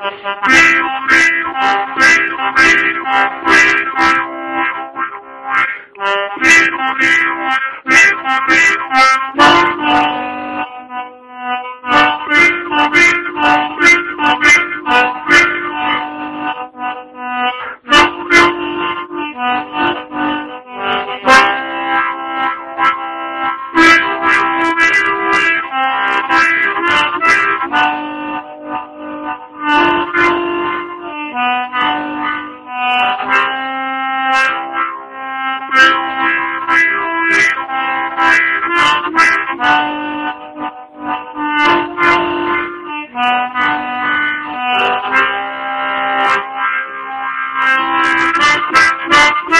Bye. Thank you.